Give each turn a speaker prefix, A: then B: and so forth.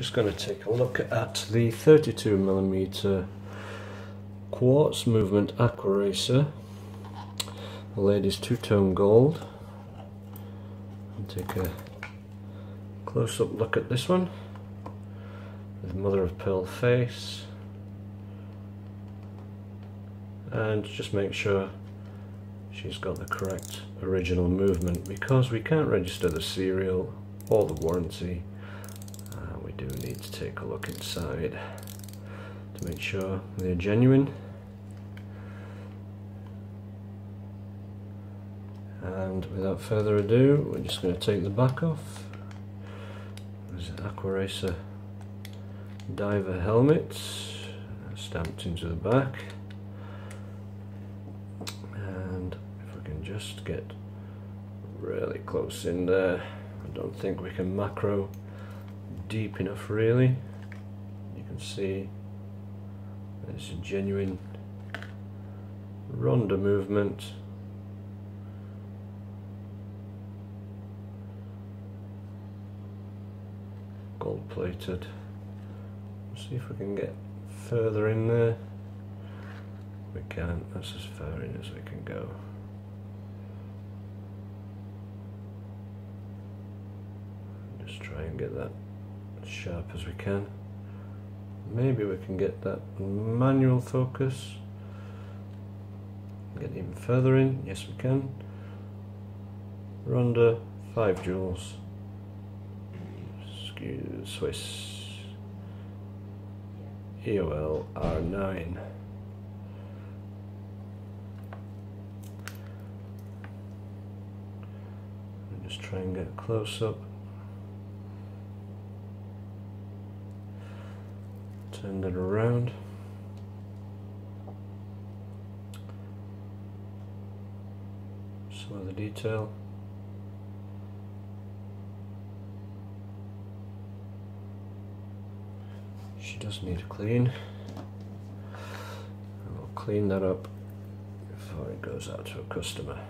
A: just going to take a look at the 32 millimeter quartz movement aquaracer. The lady's two-tone gold. And take a close-up look at this one. With mother of pearl face. And just make sure she's got the correct original movement because we can't register the serial or the warranty do need to take a look inside to make sure they're genuine. And without further ado we're just going to take the back off. There's an Aquaracer diver helmet stamped into the back. And if we can just get really close in there I don't think we can macro deep enough really. You can see there's a genuine ronda movement. Gold plated see if we can get further in there. We can't. that's as far in as we can go. Just try and get that sharp as we can. Maybe we can get that manual focus. Get even further in. Yes we can. Ronda 5 jewels. Swiss. EOL R9 just try and get close up turn that around some of the detail she does need a clean. We'll clean that up before it goes out to a customer.